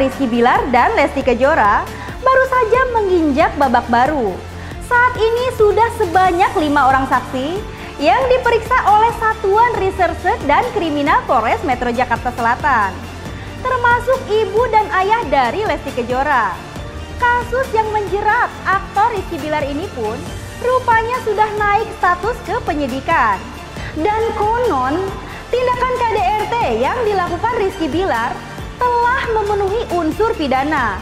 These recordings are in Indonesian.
Rizky Bilar dan Lesti Kejora baru saja menginjak babak baru. Saat ini sudah sebanyak lima orang saksi yang diperiksa oleh Satuan Reserse dan Kriminal Polres Metro Jakarta Selatan, termasuk ibu dan ayah dari Lesti Kejora. Kasus yang menjerat aktor Rizky Bilar ini pun rupanya sudah naik status ke penyidikan. Dan konon, tindakan KDRT yang dilakukan Rizky Bilar telah memenuhi unsur pidana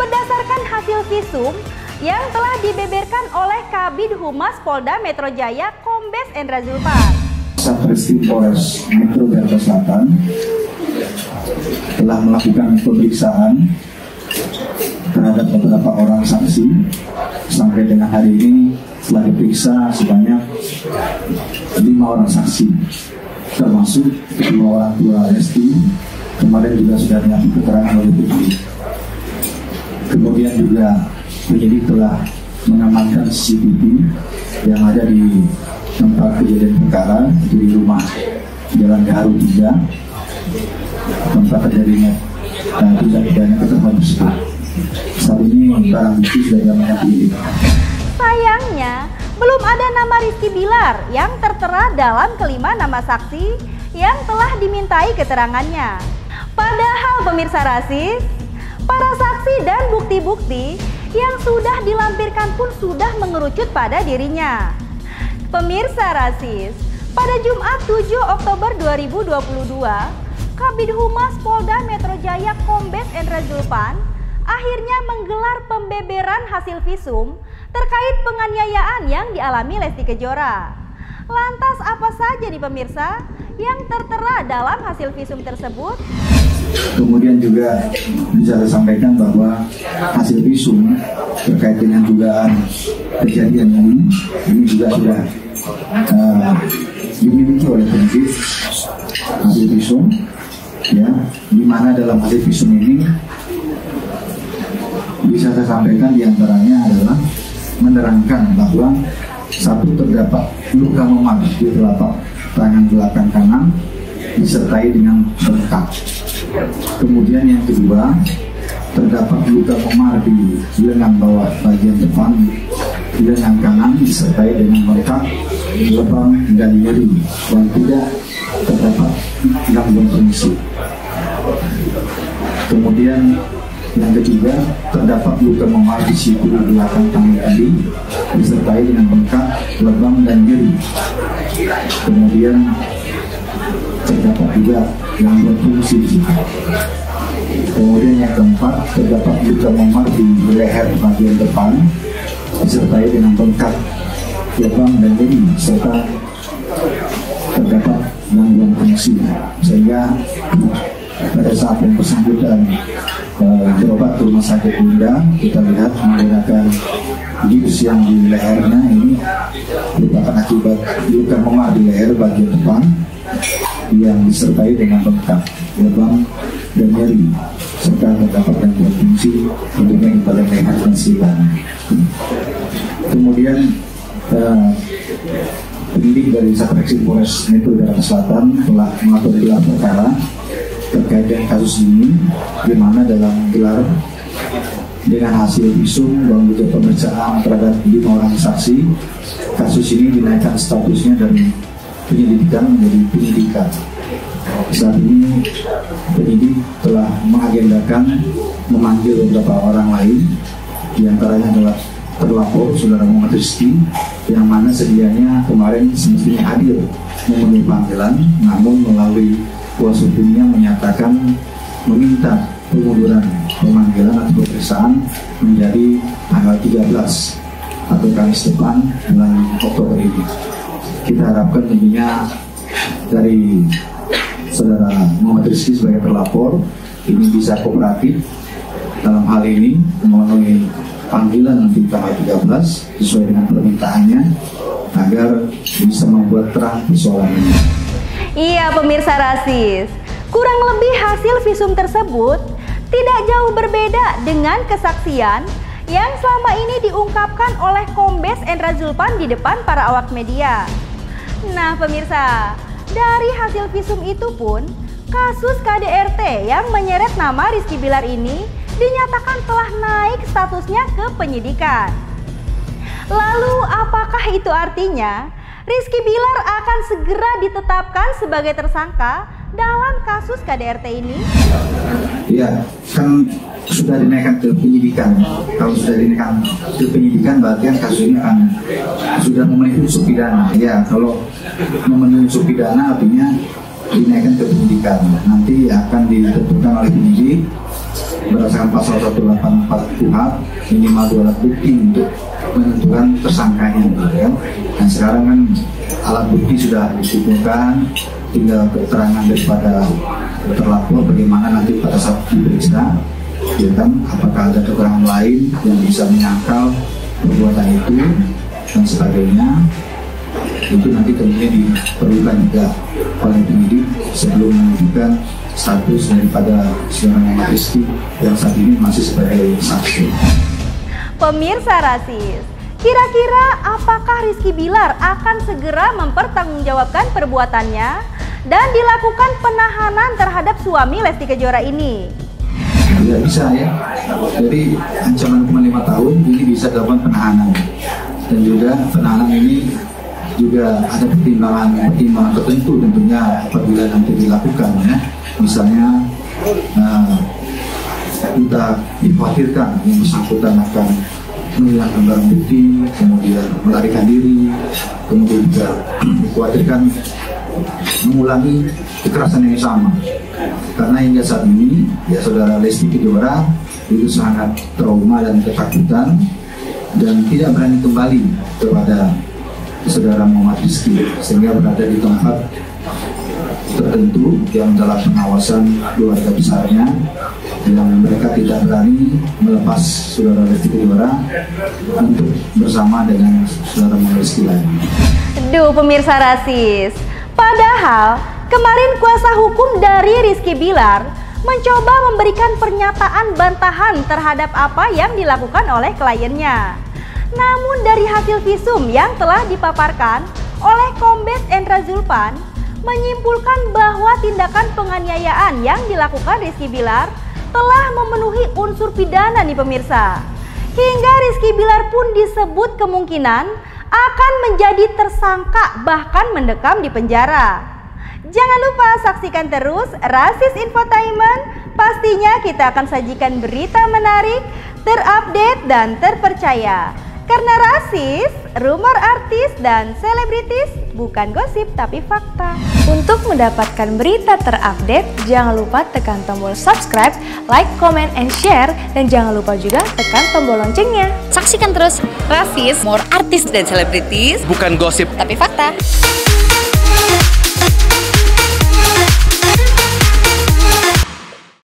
berdasarkan hasil visum yang telah dibeberkan oleh Kabid Humas Polda Metro Jaya Kombes Endra Zulpan. Satreskrim Polres Metro Jakarta Selatan telah melakukan pemeriksaan terhadap beberapa orang saksi sampai dengan hari ini telah diperiksa sebanyak lima orang saksi termasuk kedua orang tua Lesti kemarin juga sudah diambil keterangan oleh publik kemudian juga penyidik telah mengamankan CCTV yang ada di tempat kejadian perkara di rumah Jalan Gaharu 3 tempat terjadinya dan tidak pidana ketemuan tersebut. Saat ini barang bukti sudah diamankan penyidik. Sayangnya, belum ada nama Rizky Bilar yang tertera dalam kelima nama saksi yang telah dimintai keterangannya. Padahal pemirsa rasis, para saksi dan bukti-bukti yang sudah dilampirkan pun sudah mengerucut pada dirinya. Pemirsa rasis, pada Jumat 7 Oktober 2022, Kabid Humas Polda Metro Jaya Kombes Endra Zulpan akhirnya menggelar pembeberan hasil visum terkait penganiayaan yang dialami Lesti Kejora. Lantas apa saja nih pemirsa yang tertera dalam hasil visum tersebut? Kemudian juga bisa saya sampaikan bahwa hasil visum terkait dengan dugaan kejadian ini ini juga sudah uh, dimiliki oleh penyidik hasil visum ya di mana dalam hasil visum ini bisa saya sampaikan di antaranya adalah menerangkan bahwa satu terdapat luka memar di telapak tangan belakang kanan disertai dengan bengkak. Kemudian yang kedua terdapat luka memar di lengan bawah bagian depan lengan kanan disertai dengan bengkak, lebam dan nyeri dan tidak terdapat gangguan fungsi. Kemudian yang ketiga, terdapat luka memar di siku belakang tangan kiri disertai dengan bengkak, lebam dan nyeri. Kemudian terdapat juga gangguan fungsi. Kemudian yang keempat, terdapat luka memar di leher bagian depan disertai dengan bengkak, lebam dan nyeri serta terdapat gangguan fungsi sehingga pada saat yang bersangkutan uh, berobat ke rumah sakit Bunda kita lihat menggunakan gips yang di lehernya ini merupakan akibat luka memar di leher bagian depan yang disertai dengan bengkak, lebam dan nyeri serta terdapat gangguan fungsi tentunya pada leher dan silang. Kemudian uh, penyidik dari Satreskrim Polres Metro Jakarta Selatan telah mengatur gelar perkara terkait dengan kasus ini di mana dalam gelar dengan hasil visum dan juga pemeriksaan terhadap lima orang saksi kasus ini dinaikkan statusnya dari penyelidikan menjadi penyidikan saat ini penyidik telah mengagendakan memanggil beberapa orang lain di antaranya adalah terlapor saudara Muhammad Rizky yang mana sedianya kemarin semestinya hadir memenuhi panggilan namun melalui kuasa hukumnya menyatakan meminta pengunduran pemanggilan atau pemeriksaan menjadi tanggal 13 atau Kamis depan bulan Oktober ini. Kita harapkan tentunya dari saudara Muhammad Rizky sebagai terlapor ini bisa kooperatif dalam hal ini memenuhi panggilan nanti tanggal 13 sesuai dengan permintaannya agar bisa membuat terang persoalan ini. Iya pemirsa rasis, kurang lebih hasil visum tersebut tidak jauh berbeda dengan kesaksian yang selama ini diungkapkan oleh Kombes Endra Zulpan di depan para awak media. Nah pemirsa, dari hasil visum itu pun Kasus KDRT yang menyeret nama Rizky Bilar ini dinyatakan telah naik statusnya ke penyidikan. Lalu apakah itu artinya Rizky Bilar akan segera ditetapkan sebagai tersangka dalam kasus KDRT ini? Iya, kan sudah dinaikkan ke penyidikan. Kalau sudah dinaikkan ke penyidikan berarti kan kasus ini akan sudah memenuhi unsur pidana. Ya, kalau memenuhi unsur pidana artinya dinaikkan ke penyidikan. Nanti akan ditentukan oleh penyidik berdasarkan pasal 184 KUHP minimal dua alat bukti untuk menentukan tersangkanya gitu kan. Nah sekarang kan alat bukti sudah dikumpulkan tinggal keterangan daripada terlapor bagaimana nanti pada saat diperiksa ya kan apakah ada keterangan lain yang bisa menyangkal perbuatan itu dan sebagainya itu nanti tentunya diperlukan juga oleh penyidik sebelum menentukan status daripada saudara Muhammad Rizky yang saat ini masih sebagai saksi. Pemirsa rasis, kira-kira apakah Rizky Bilar akan segera mempertanggungjawabkan perbuatannya dan dilakukan penahanan terhadap suami Lesti Kejora ini? Tidak bisa ya. Jadi ancaman hukuman lima tahun ini bisa dilakukan penahanan dan juga penahanan ini juga ada pertimbangan pertimbangan tertentu tentunya apabila nanti dilakukan ya. Misalnya uh, kita dikhawatirkan yang bersangkutan akan menghilangkan barang bukti kemudian melarikan diri kemudian juga dikhawatirkan mengulangi kekerasan yang sama. Karena hingga saat ini ya saudara Lesti Kejora itu sangat trauma dan ketakutan dan tidak berani kembali kepada saudara Muhammad Rizky sehingga berada di tempat tertentu yang dalam pengawasan keluarga besarnya yang mereka tidak berani melepas saudara Lesti Kejora untuk bersama dengan saudara Muhammad Rizky lain. Duh pemirsa rasis, padahal kemarin kuasa hukum dari Rizky Bilar mencoba memberikan pernyataan bantahan terhadap apa yang dilakukan oleh kliennya. Namun dari hasil visum yang telah dipaparkan oleh Kombes Endra Zulpan menyimpulkan bahwa tindakan penganiayaan yang dilakukan Rizky Bilar telah memenuhi unsur pidana nih pemirsa. Hingga Rizky Bilar pun disebut kemungkinan akan menjadi tersangka bahkan mendekam di penjara. Jangan lupa saksikan terus Rasis Infotainment. Pastinya kita akan sajikan berita menarik, terupdate dan terpercaya. Karena rasis, rumor artis dan selebritis bukan gosip tapi fakta. Untuk mendapatkan berita terupdate, jangan lupa tekan tombol subscribe, like, comment, and share, dan jangan lupa juga tekan tombol loncengnya. Saksikan terus Rasis, more artis dan selebritis, bukan gosip tapi fakta.